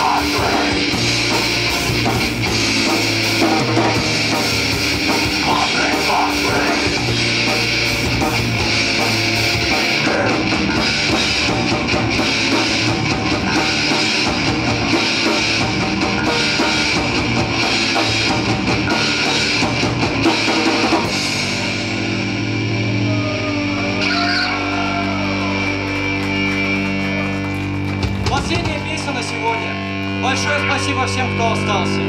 Country! Большое спасибо всем, кто остался.